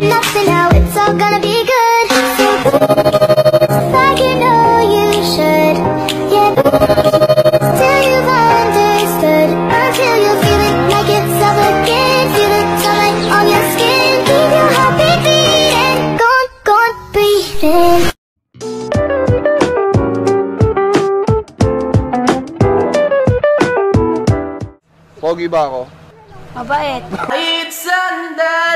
Nothing now, it's all gonna be good. So, like you know you should. Yeah, till you've understood. Until you feel it like it's up again. Feel the sunlight on your skin. Keep your heartbeat beating. Go on, go on, breathing. Pogi ba ako? Mabait. It's Sunday!